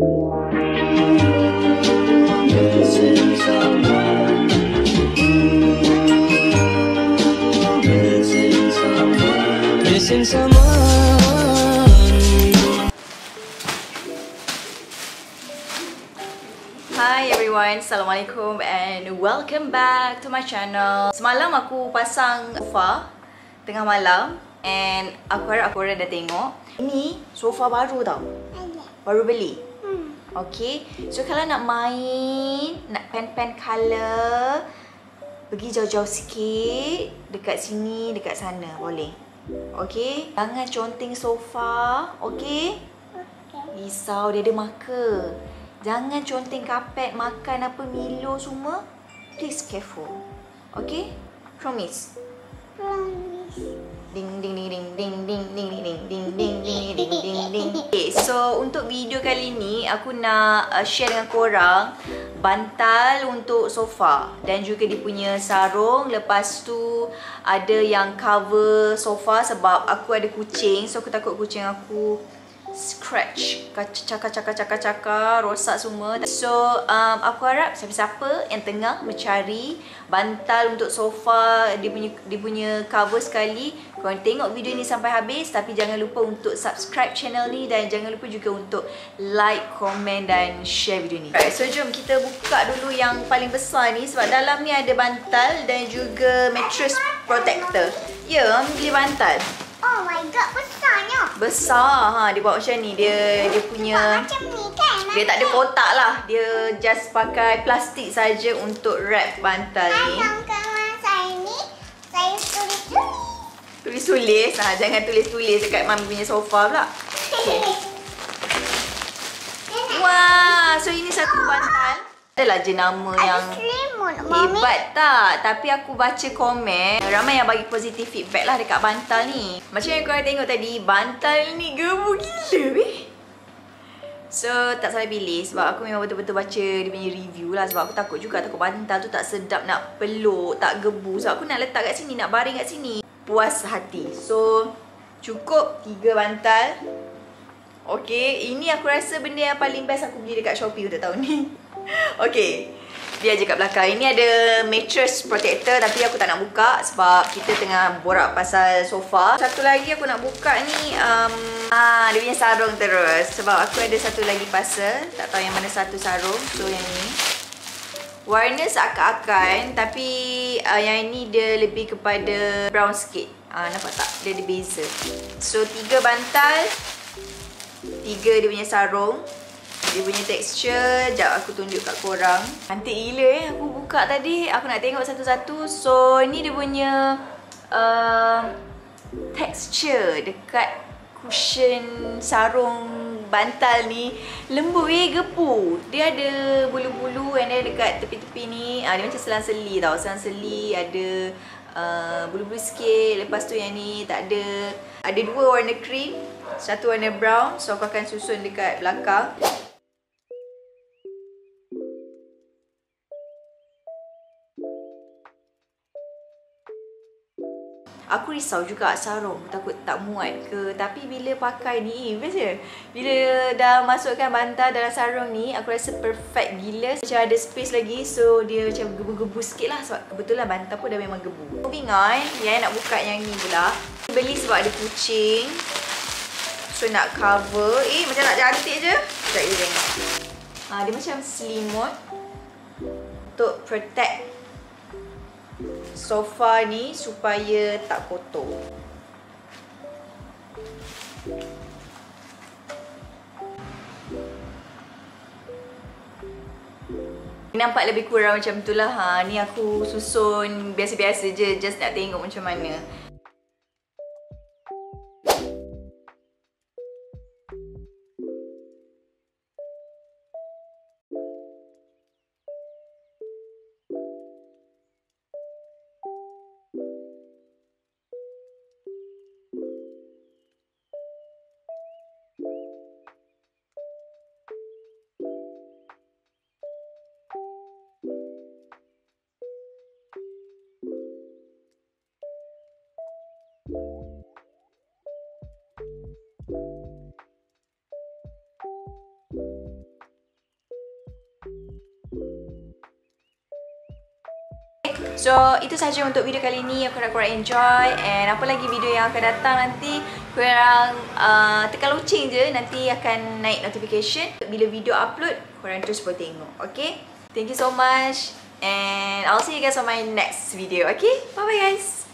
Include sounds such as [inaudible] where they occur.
Missing someone. Hi everyone, Assalamualaikum and welcome back to my channel. Semalam aku pasang sofa tengah malam And aku harap aku orang dah tengok. Ini sofa baru tau. Baru beli Okay, so kalau nak main, nak pen-pen colour Pergi jauh-jauh sikit Dekat sini, dekat sana, boleh. Okay, jangan conteng sofa Okay? Risau dia ada marker. Jangan conteng kapet, makan apa, Milo semua. Please careful. Okay? Promise? Ding ding ding ding ding ding ding ding ding ding ding ding ding ding Okay, so untuk video kali ni aku nak uh, share dengan korang bantal untuk sofa dan juga dia punya sarung. Lepas tu ada yang cover sofa sebab aku ada kucing. So aku takut kucing aku scratch. Cakar-cakar-cakar-cakar rosak semua. So um, aku harap siapa-siapa yang tengah mencari bantal untuk sofa dia punya dia punya cover sekali korang tengok video ni sampai habis. Tapi jangan lupa untuk subscribe channel ni dan jangan lupa juga untuk like, komen dan share video ni. Alright, so jom kita buka dulu yang paling besar ni sebab dalam ni ada bantal dan juga mattress protector. Ya, yeah, beli bantal. Oh my god, besarnya. Besar ha dia buat macam ni. Dia dia punya Macam ni kan? dia tak ada kotak lah. Dia just pakai plastik saja untuk wrap bantal ni. Macam kawan saya ni, saya tulis-tulis. Tulis-tulis. Ha jangan tulis-tulis dekat mami punya sofa pula. [laughs] Okay. Wah, so ini satu bantal. Adalah je nama yang selimut. Hebat tak? Tapi aku baca komen Ramai yang bagi positif feedback lah dekat bantal ni. Macam yang korang tengok tadi Bantal ni gebu gila weh. So tak salah pilih Sebab aku memang betul-betul baca dia punya review lah. Sebab aku takut juga Takut bantal tu tak sedap nak peluk Tak gebu. Sebab aku nak letak kat sini Nak baring kat sini. Puas hati. So cukup tiga bantal. Okay Ini aku rasa benda yang paling best Aku beli dekat Shopee untuk tahun ni [laughs] Okay Dia je kat belakang. Ini ada mattress protector. Tapi aku tak nak buka Sebab kita tengah borak pasal sofa. Satu lagi aku nak buka ni um, ah, Dia punya sarung terus. Sebab aku ada satu lagi parcel. Tak tahu yang mana satu sarung. So yang ni. Warna seakan-akan Tapi uh, yang ini dia lebih kepada brown sikit. Uh, Nampak tak? Dia ada beza. So tiga bantal. Tiga dia punya sarung dia punya texture Sekejap aku tunjuk kat korang. Cantik gila eh. Aku buka tadi Aku nak tengok satu-satu. So ni dia punya uh, Texture Dekat cushion sarung bantal ni Lembut weh gepu. Dia ada bulu-bulu And then dekat tepi-tepi ni ah, Dia macam selang-seli tau. Selang-seli ada uh, Bulu-bulu sikit. Lepas tu yang ni tak ada. Ada dua warna cream Satu warna brown. So aku akan susun dekat belakang Aku risau juga sarung takut tak muat ke tapi bila pakai ni best je. Bila dah masukkan bantal dalam sarung ni aku rasa perfect gila. Macam ada space lagi so dia macam gebu-gebu sikit lah sebab kebetulan bantal pun dah memang gebu. Moving on, yang nak buka yang ni pula. Beli sebab ada kucing. So nak cover. Eh macam nak cantik je. Sekejap je tengok. Ha, dia macam selimut. Untuk protect sofa ni supaya tak kotor. Nampak lebih kurang macam tu lah ha. Ni aku susun biasa-biasa je Just nak tengok macam mana So itu sahaja untuk video kali ni. Aku harap korang enjoy. And apa lagi video yang akan datang nanti? Korang uh, tekan loceng je. Nanti akan naik notification. Bila video upload Korang terus boleh tengok. Okay? Thank you so much. And I'll see you guys on my next video. Okay? Bye bye guys.